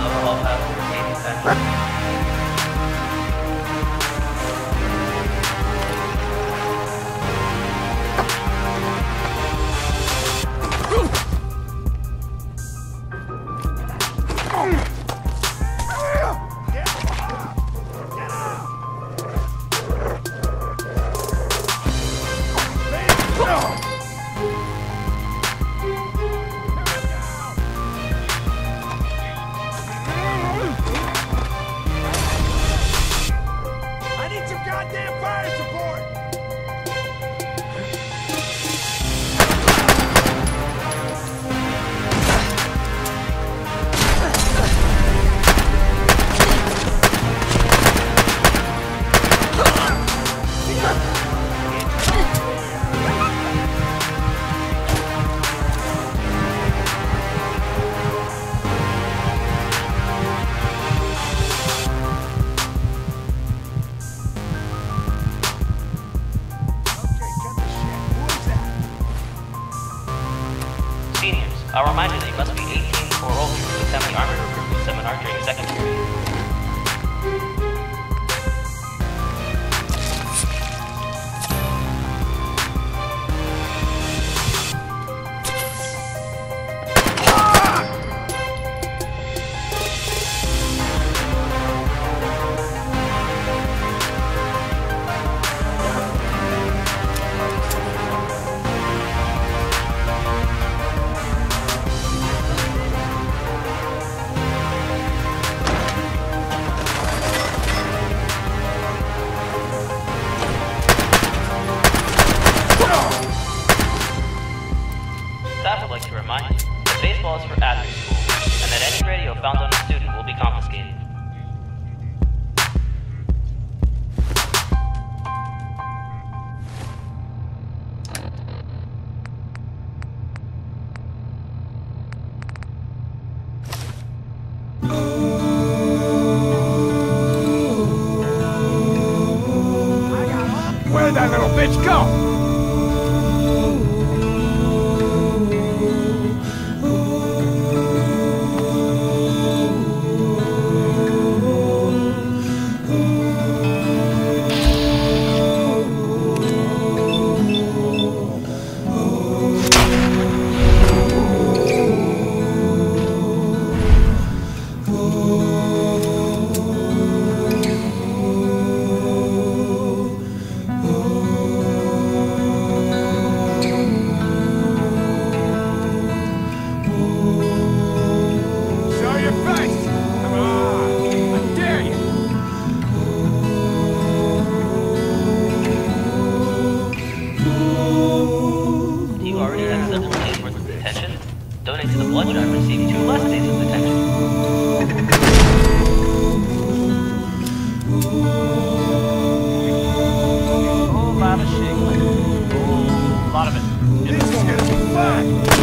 level up after 80 seconds. Gonna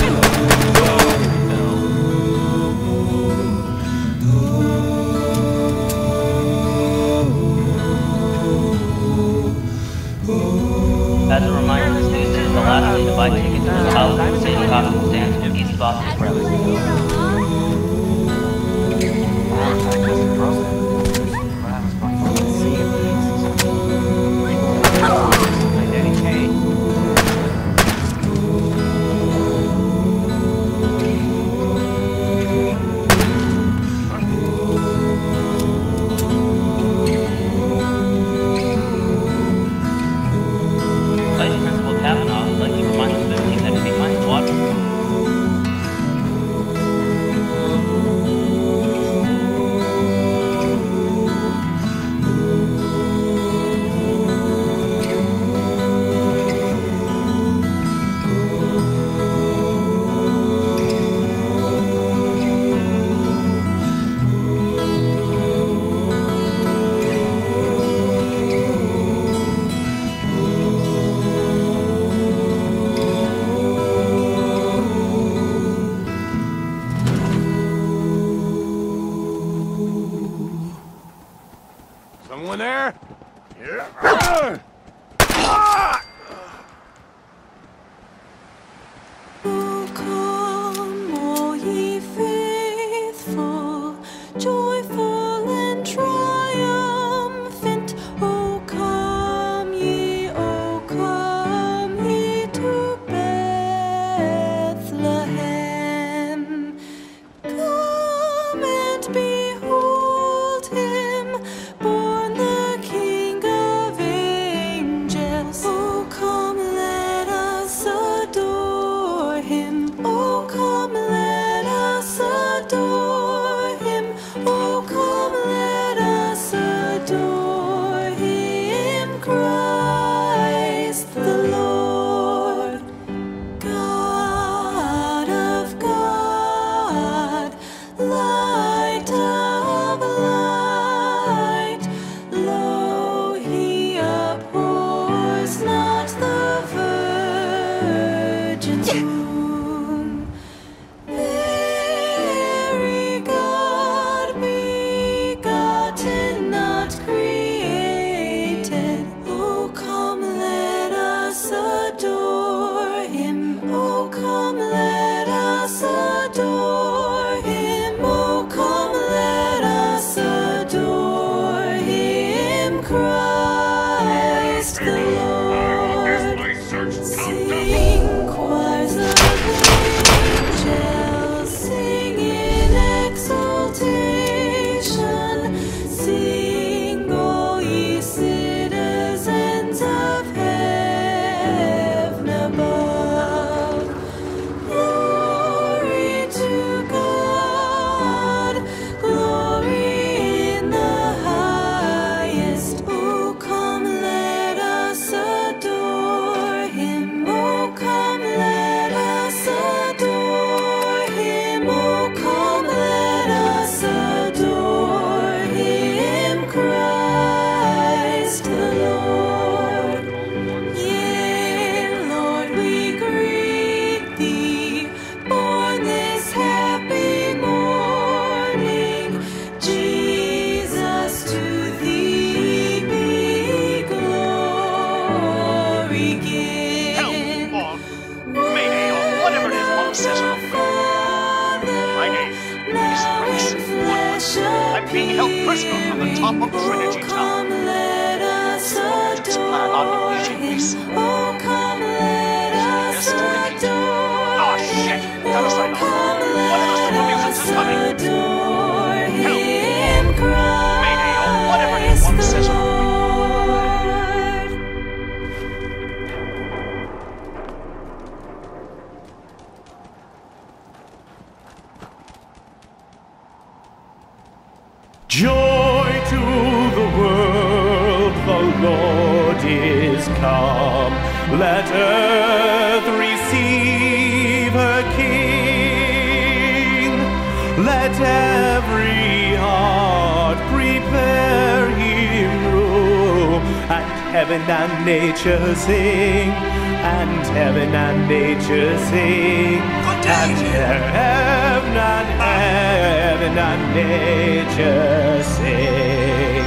Heaven and heaven and nature sing.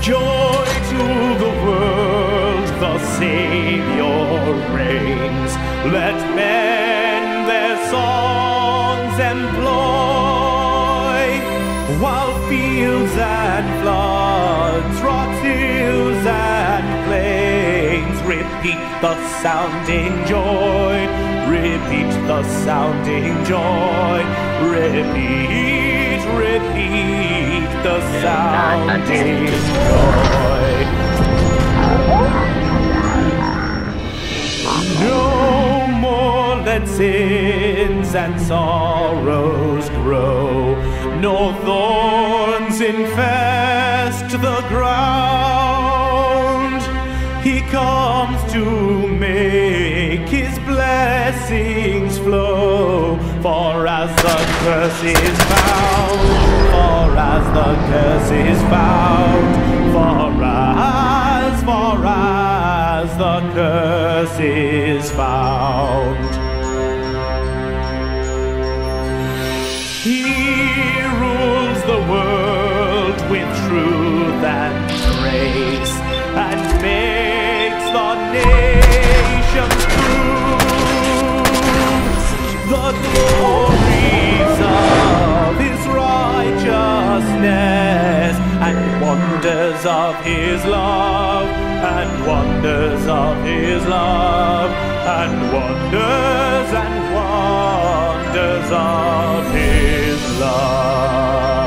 Joy to the world, the Savior reigns. Let men the sounding joy. Repeat the sounding joy. Repeat, repeat the sounding joy. No more let sins and sorrows grow, nor thorns infest the ground. Comes to make his blessings flow, for as the curse is found, for as the curse is found, for as, for as the curse is found. Glories of his righteousness and wonders of his love and wonders of his love and wonders and wonders of his love.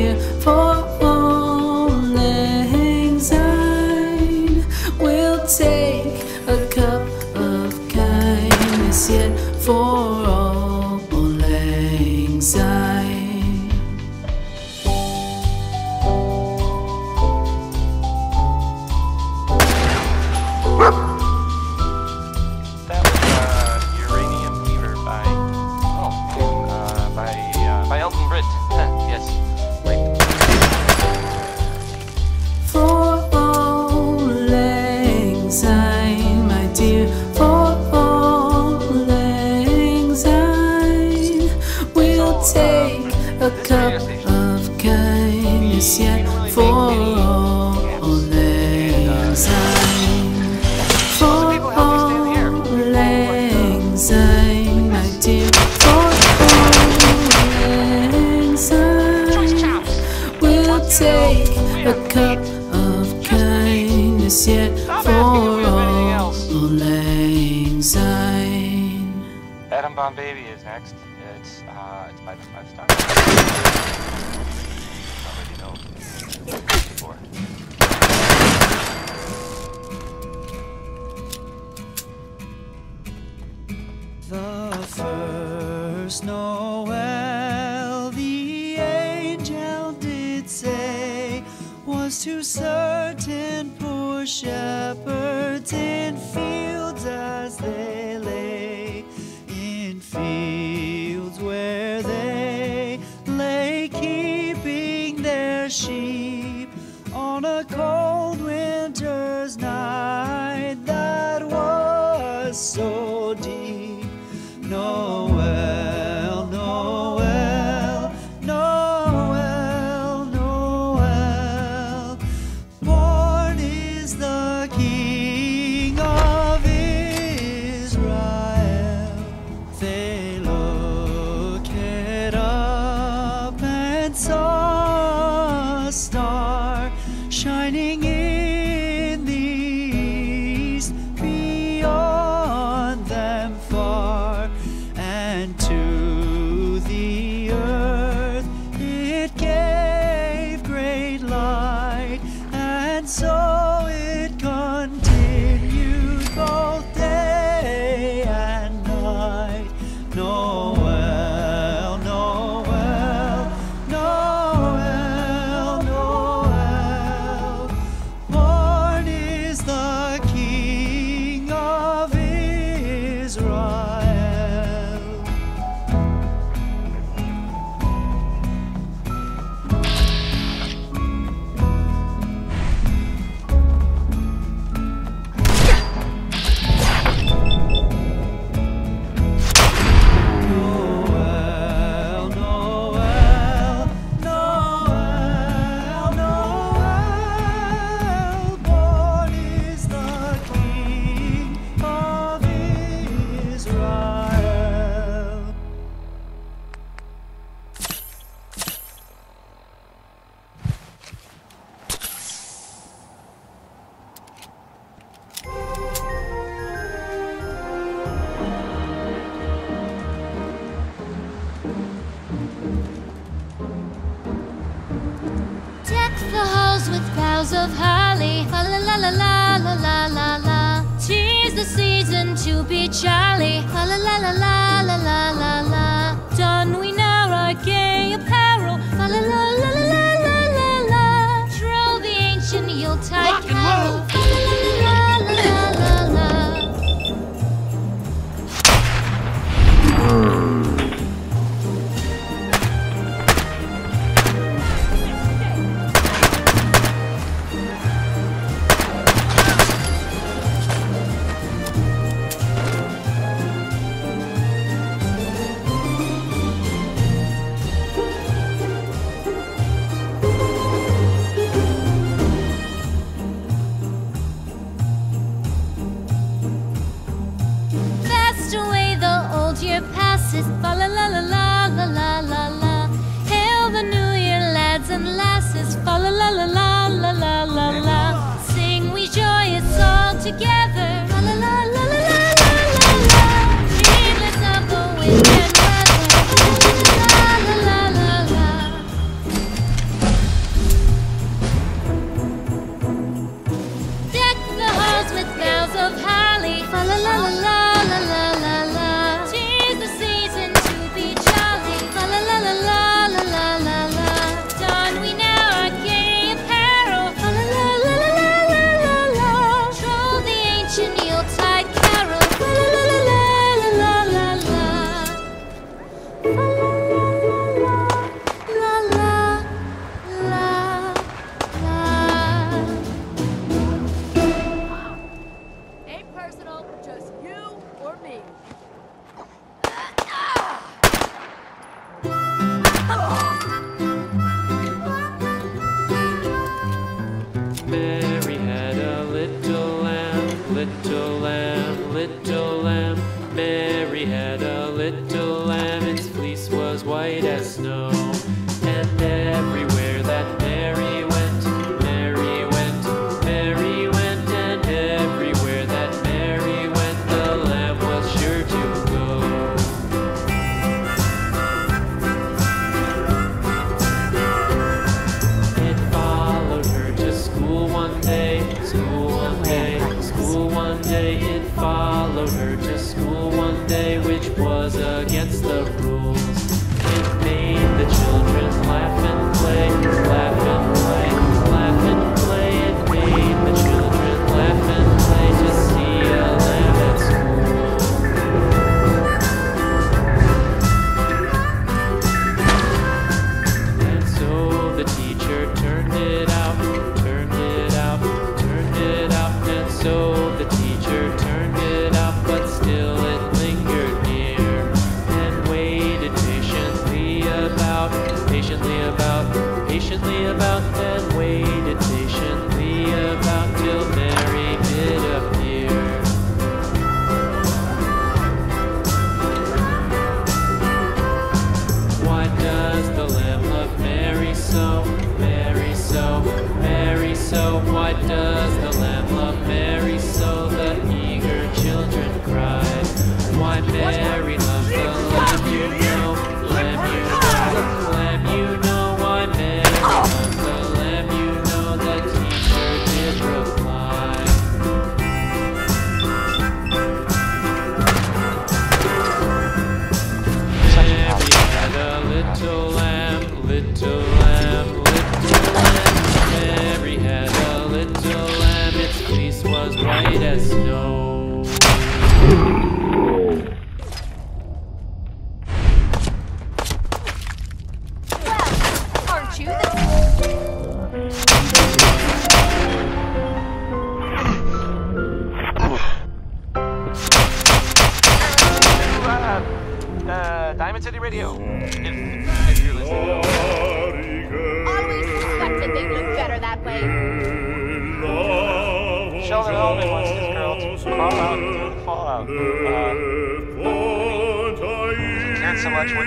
here for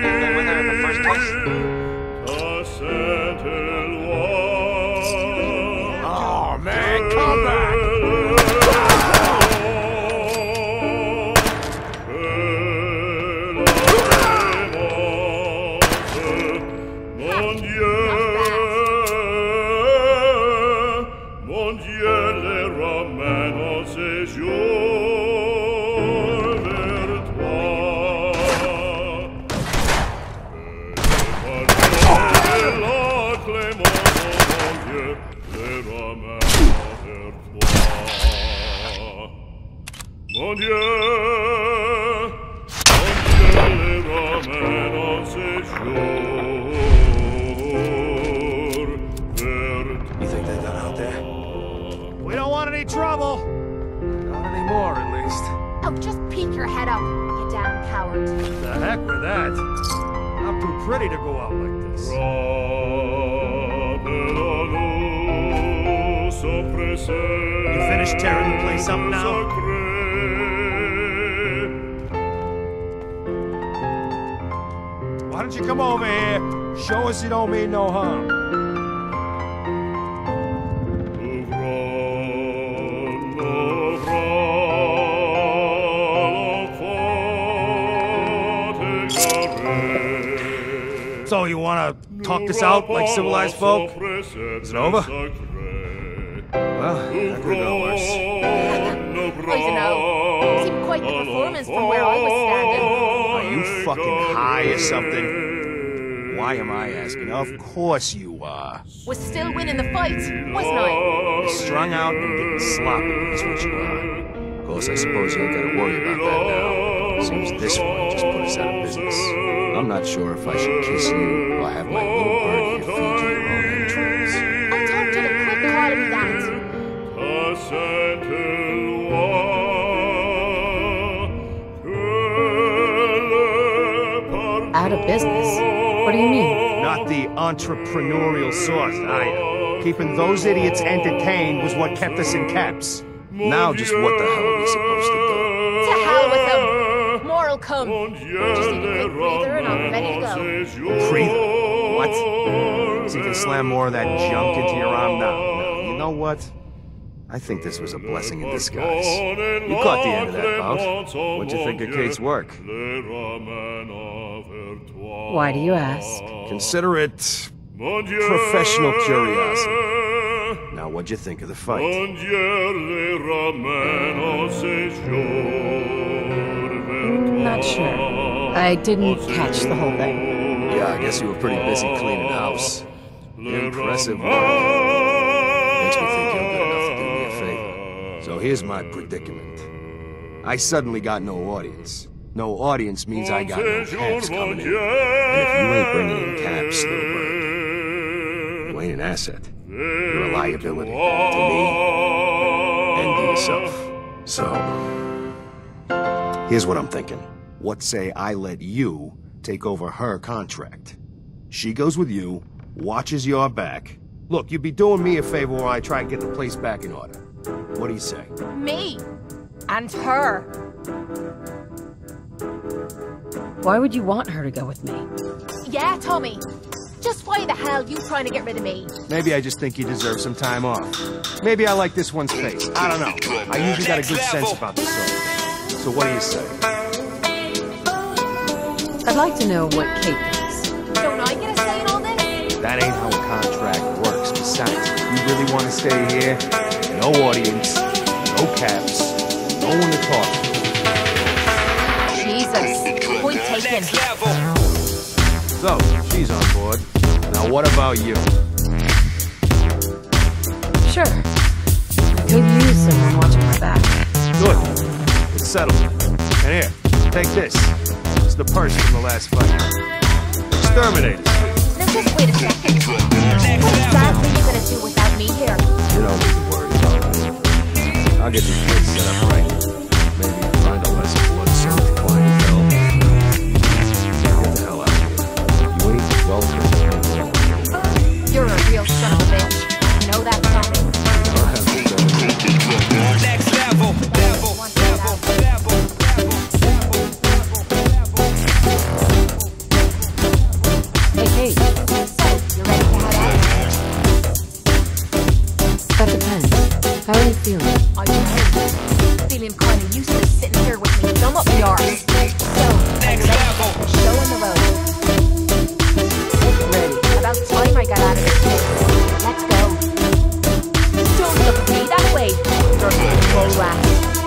when, when in the first place? Don't you come over here? Show us you don't mean no harm. So you want to talk this out like civilized folk? Is it over? Well, that could go worse. I don't know. Seemed quite the performance from where I was standing. You fucking high or something? Why am I asking? Of course you are. Was still winning the fight, wasn't I? You're strung out and getting sloppy is what you are. Of course, I suppose you ain't gotta worry about that now. Seems this one just put us out of business. I'm not sure if I should kiss you or have my little bird entrepreneurial sort, either. Keeping those idiots entertained was what kept us in caps. Now, just what the hell are we supposed to do? To hell with them. More'll come. Just need a quick breather and I'm ready to go. Breather. What? So you can slam more of that junk into your arm now. No, you know what? I think this was a blessing in disguise. You caught the end of that bout. What'd you think of Cait's work? Why do you ask? Consider it professional curiosity. Now, what'd you think of the fight? Not sure. I didn't catch the whole thing. Yeah, I guess you were pretty busy cleaning house. Impressive work. Makes me think you're good enough to do me a favor. So here's my predicament. I suddenly got no audience. No audience means I got no caps coming in. And if you ain't bringing in caps, little bird, you ain't an asset. You're a liability to me and to yourself. So, here's what I'm thinking. What say I let you take over her contract? She goes with you, watches your back. Look, you'd be doing me a favor while I try and get the place back in order. What do you say? Me. And her. Why would you want her to go with me? Yeah, Tommy. Just why the hell you trying to get rid of me? Maybe I just think you deserve some time off. Maybe I like this one's face. I don't know. I usually got a good sense about this sort. So what do you say? I'd like to know what Cait thinks. Don't I get a say in all this? That ain't how a contract works. Besides, you really want to stay here? No audience, no caps, no one to talk to. Point taken. So, she's on board. Now what about you? Sure. I could use someone watching my back. Good. It's settled. And here, take this. It's the purse from the last fight. Exterminators. Now just wait a second. What exactly are you gonna do without me here? You don't need to worry about that. I'll get this place set up right. feeling? Are you hating? Feeling kinda useless sitting here with me thumb up your arse. So, next level. Show in the road. Ready. About time I got out of this. Let's go. Don't look at me that way. You're a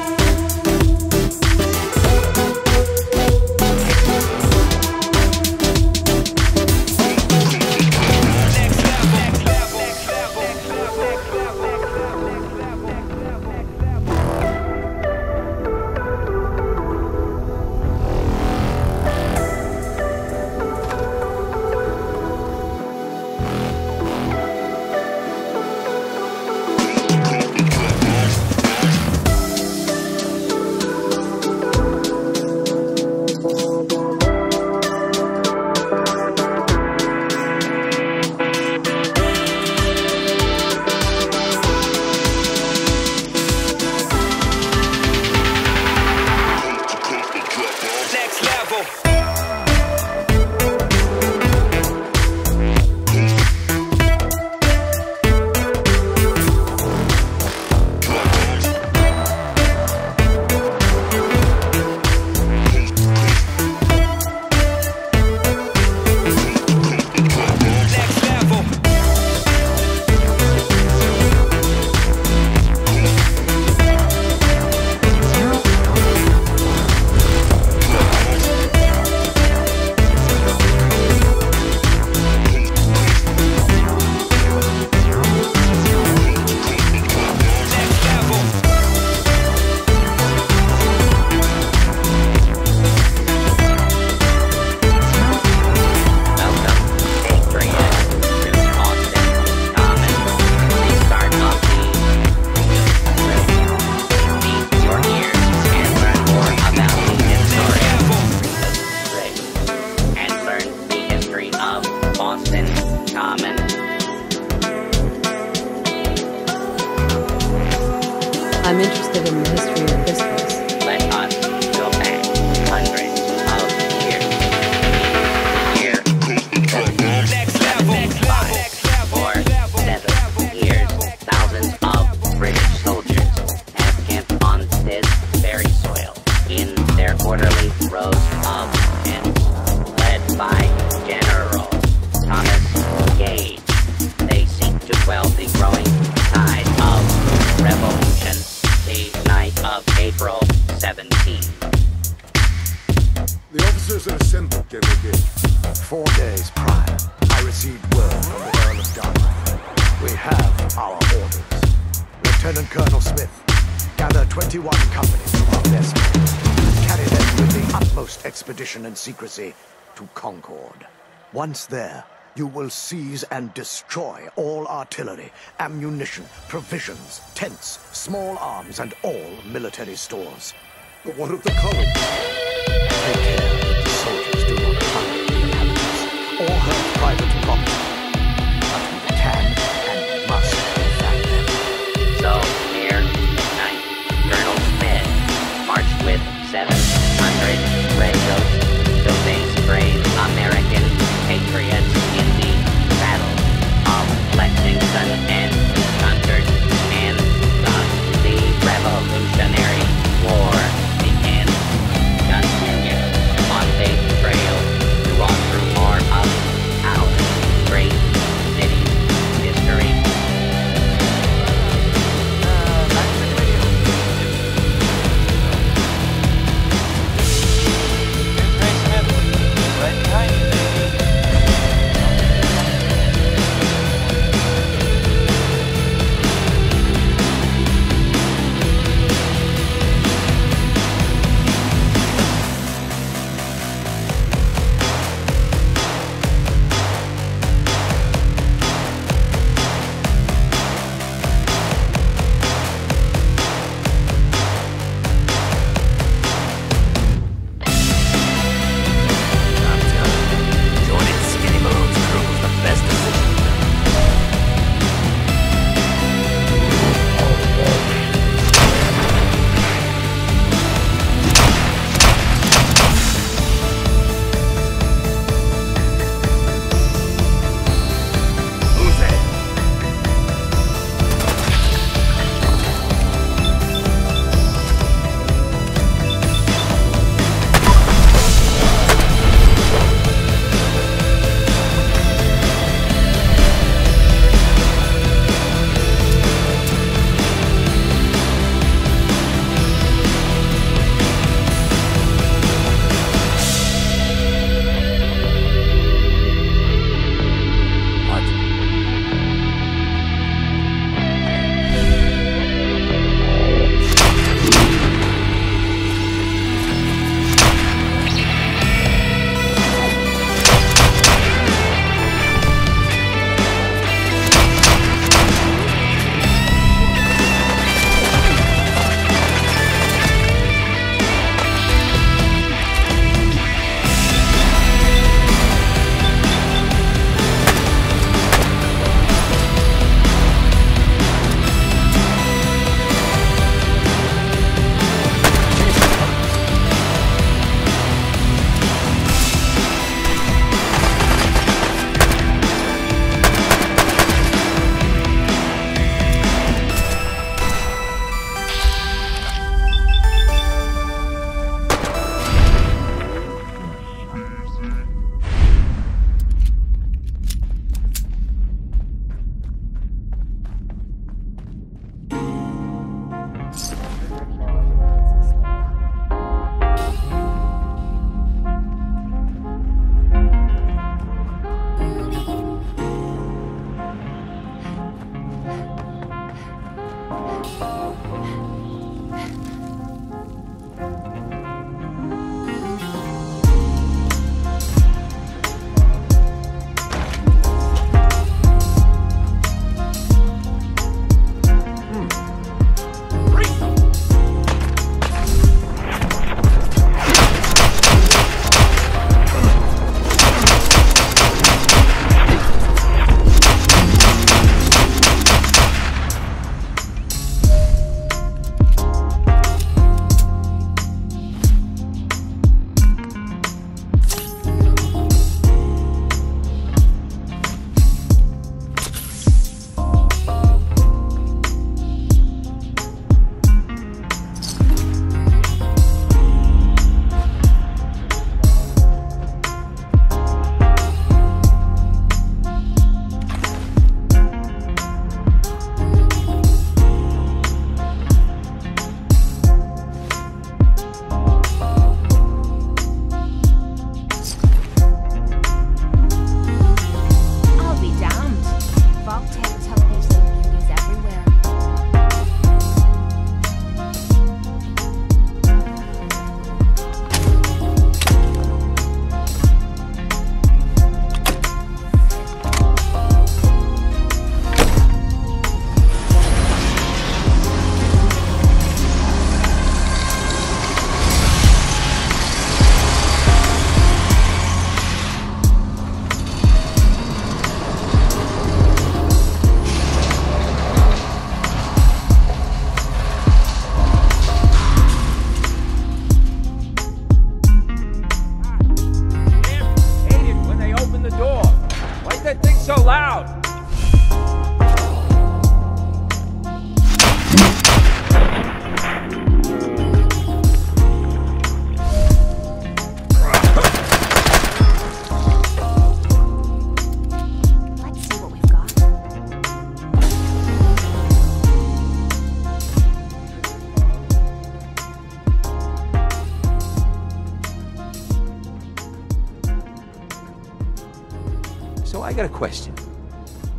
secrecy to Concord. Once there, you will seize and destroy all artillery, ammunition, provisions, tents, small arms, and all military stores. But what of the colony? Take care.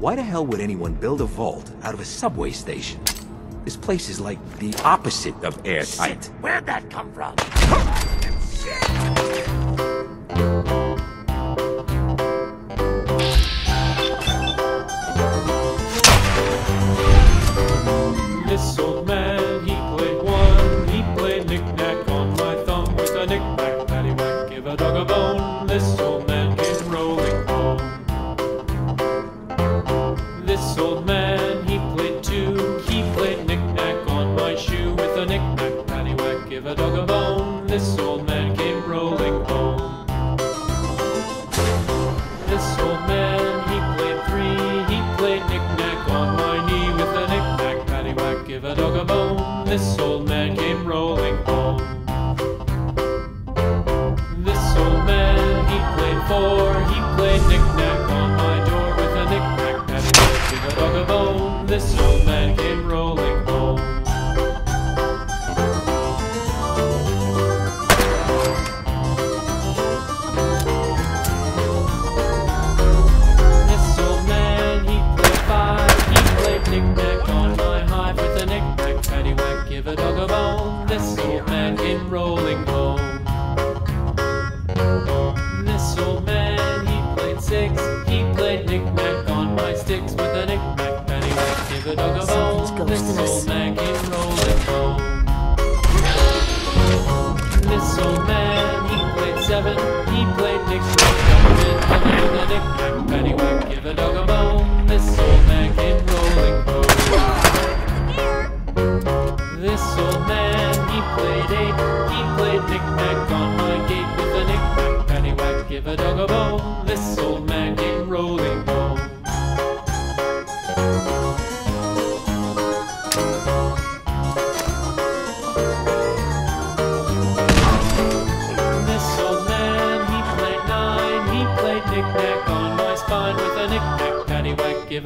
Why the hell would anyone build a vault out of a subway station? This place is like the opposite of airtight. Shit, where'd that come from?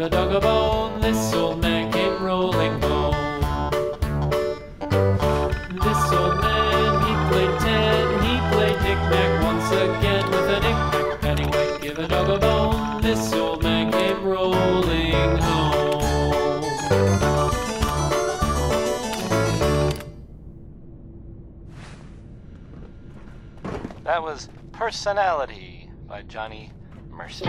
a dog a bone, this old man came rolling home. This old man, he played ten, he played knick-knack once again with a knick-knack pennywhack. Give a dog a bone, this old man came rolling home. That was Personality by Johnny Mercer.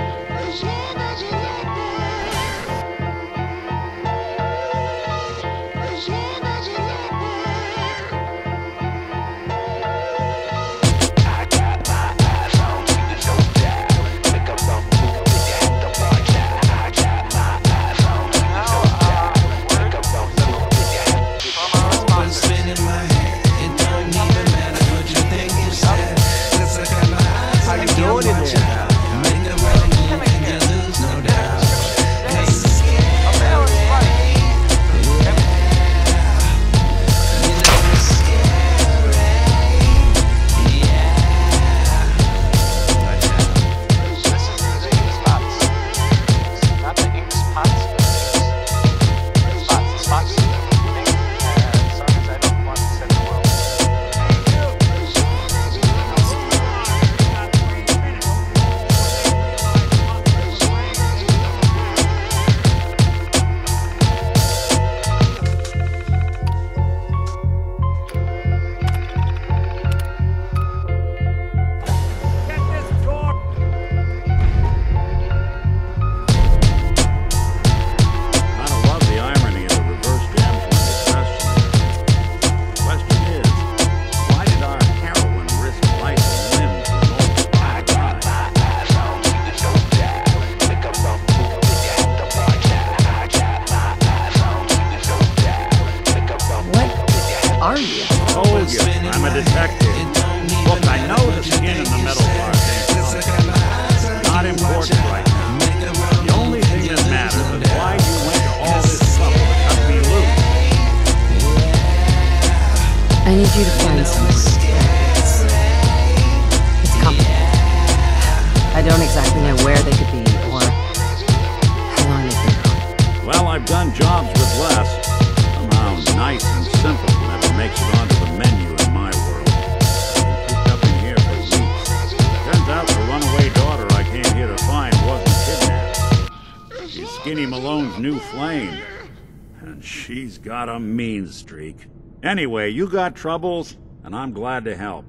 Mean streak. Anyway, you got troubles, and I'm glad to help.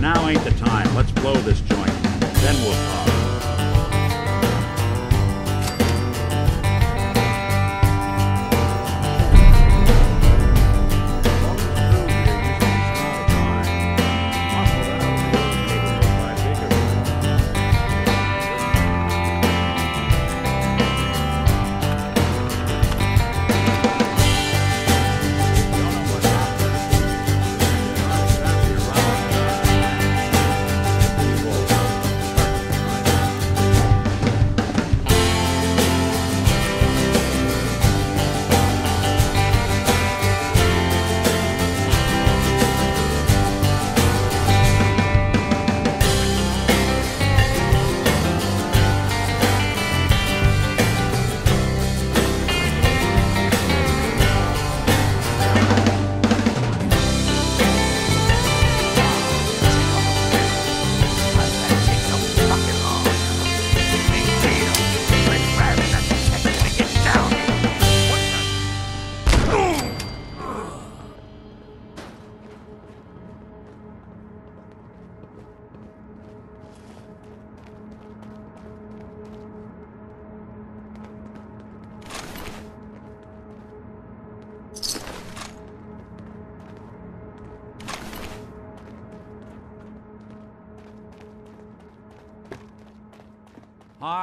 Now ain't the time. Let's blow this joint. Then we'll talk.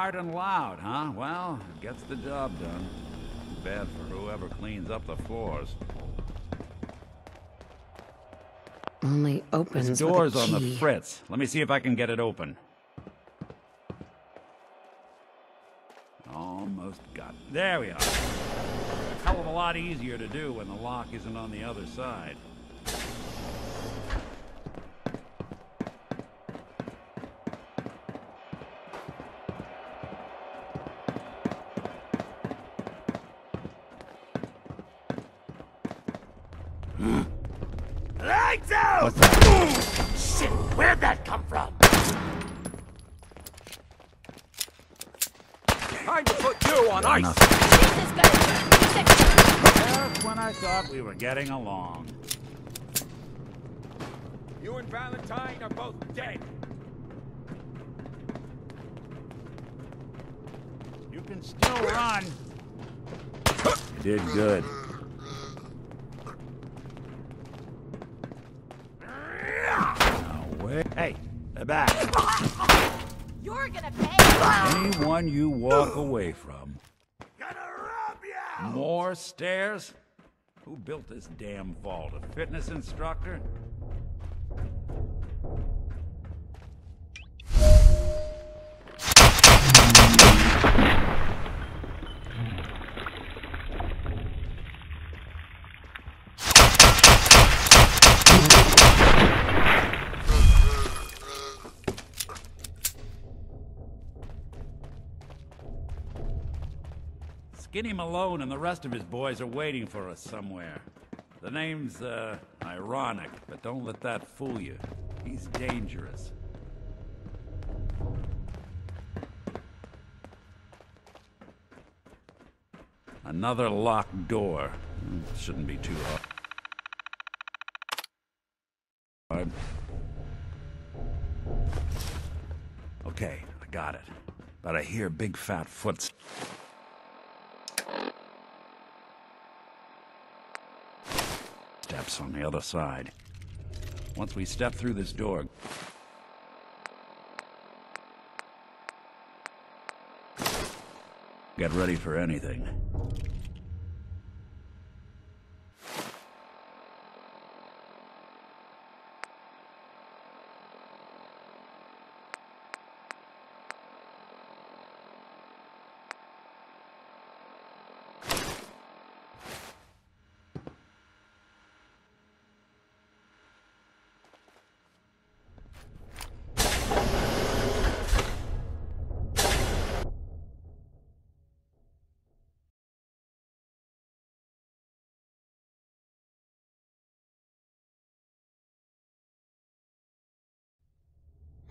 Hard and loud, huh? Well, gets the job done. Too bad for whoever cleans up the floors. Only opens This with a door's on the fritz. Let me see if I can get it open. Almost got it. There we are. A Hell of a lot easier to do when the lock isn't on the other side. Lights out! What's that? Shit, where'd that come from? Time to put you on ice! Enough. Just when I thought we were getting along. You and Valentine are both dead. You can still run. You did good. Now wait. Hey, they're back. You're gonna pay. Anyone you walk away from. Gonna rob you! More stairs? Who built this damn vault? A fitness instructor? Skinny Malone and the rest of his boys are waiting for us somewhere. The name's, uh, ironic, but don't let that fool you. He's dangerous. Another locked door. Shouldn't be too hard. Okay, I got it. But I hear big fat footsteps. Steps on the other side. Once we step through this door, get ready for anything.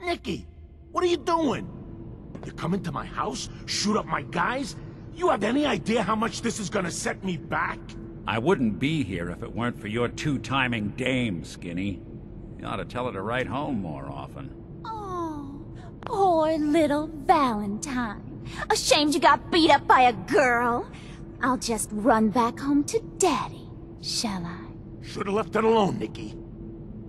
Nicky, what are you doing? You come into my house, shoot up my guys? You have any idea how much this is gonna set me back? I wouldn't be here if it weren't for your two-timing dame, Skinny. You ought to tell her to write home more often. Oh, poor little Valentine. Ashamed you got beat up by a girl? I'll just run back home to Daddy, shall I? Should've left it alone, Nicky.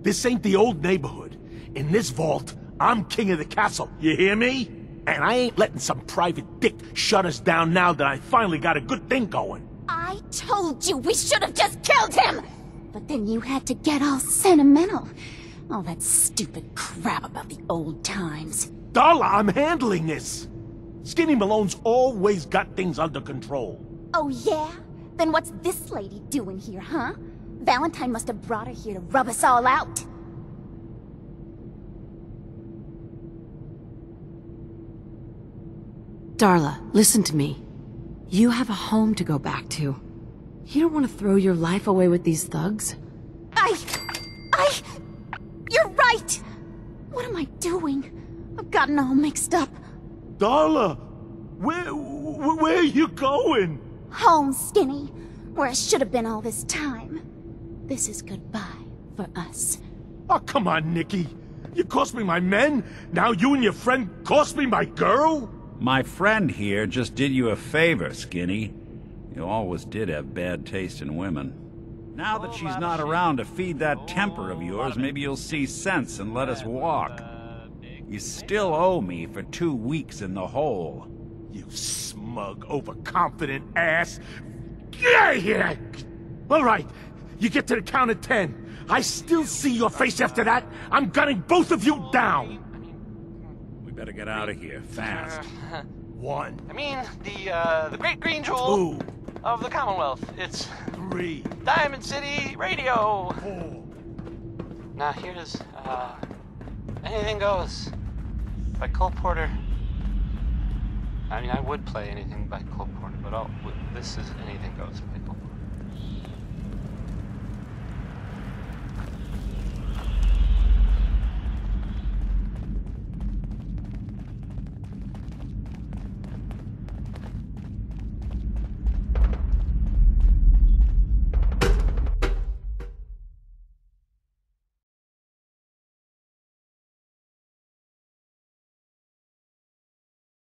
This ain't the old neighborhood. In this vault, I'm king of the castle. You hear me? And I ain't letting some private dick shut us down now that I finally got a good thing going. I told you we should have just killed him! But then you had to get all sentimental. All that stupid crap about the old times. Darla, I'm handling this. Skinny Malone's always got things under control. Oh yeah? Then what's this lady doing here, huh? Valentine must have brought her here to rub us all out. Darla, listen to me. You have a home to go back to. You don't want to throw your life away with these thugs. I... I... You're right! What am I doing? I've gotten all mixed up. Darla, where, where are you going? Home, Skinny. Where I should have been all this time. This is goodbye for us. Oh, come on, Nicky. You cost me my men, now you and your friend cost me my girl? My friend here just did you a favor, Skinny. You always did have bad taste in women. Now that she's not around to feed that temper of yours, maybe you'll see sense and let us walk. You still owe me for two weeks in the hole. You smug, overconfident ass. Get out of here! All right, you get to the count of ten. I still see your face after that. I'm gunning both of you down. Better get out of here, fast. One. I mean, the, uh, the Great Green Jewel Two. of the Commonwealth. It's Three. Diamond City Radio. Four. Now here's, uh, Anything Goes by Cole Porter. I mean, I would play anything by Cole Porter, but I'll, this is Anything Goes by.